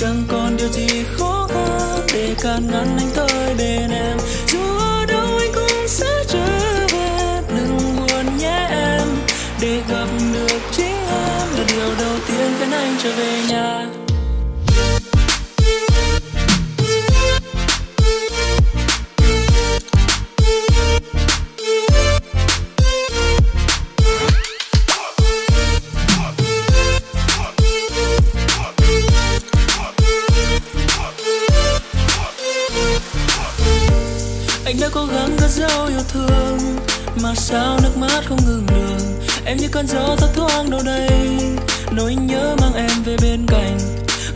chẳng còn điều gì khó khăn để can ngăn anh tới bên em. Dù ở đâu anh cũng sẽ trở về, đừng buồn nhé em. Để gặp được chính em là điều đầu tiên khiến anh trở về nhà. Anh đã cố gắng cất dấu yêu thương mà sao nước mắt không ngừng đường em như cơn gió thấp thoáng đâu đây nỗi nhớ mang em về bên cạnh.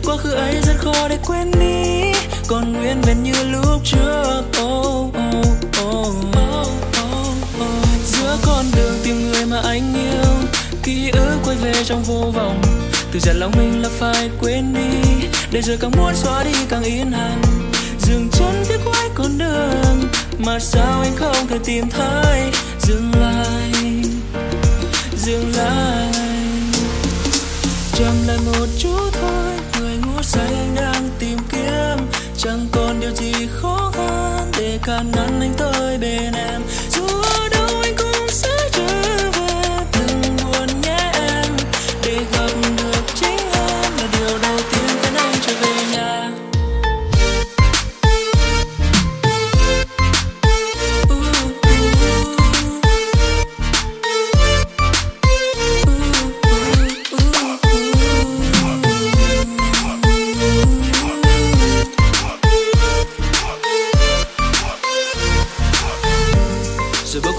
Quá khứ ấy rất khó để quên đi còn nguyên vẹn như lúc trước. Oh, oh, oh, oh, oh, oh. giữa con đường tìm người mà anh yêu ký ức quay về trong vô vọng. Từ giờ lòng mình là phải quên đi để rồi càng muốn xóa đi càng yên hẳn. Dừng chân phía cuối mà sao anh không thể tìm thấy? Dừng lại dừng lại. Chậm lại một chút thôi, người ngủ say anh đang tìm kiếm. Chẳng còn điều gì khó khăn để cản ngăn anh tới.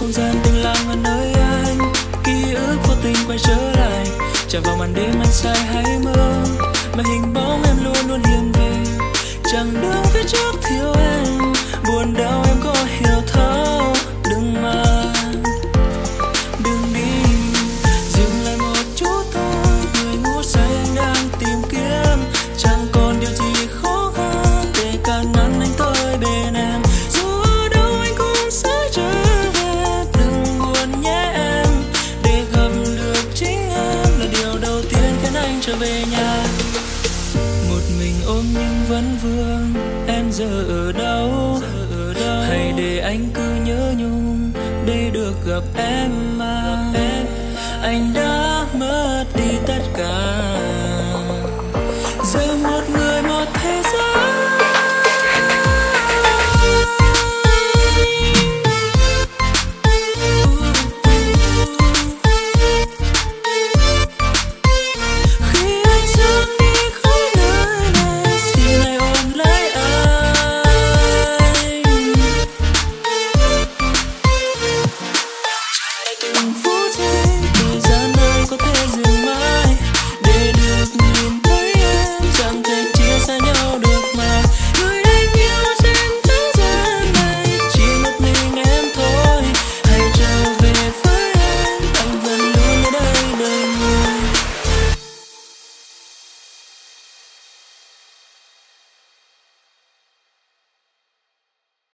Không gian từng lặng ở nơi anh. Ký ức vô tình quay trở lại. Chạm vào màn đêm anh say hay mơ. Mà hình bóng em luôn luôn hiện về. Chẳng đường vẫn vương, em giờ ở đâu? Hay để anh cứ nhớ nhung để được gặp em mà. Em anh đã mất đi tất cả.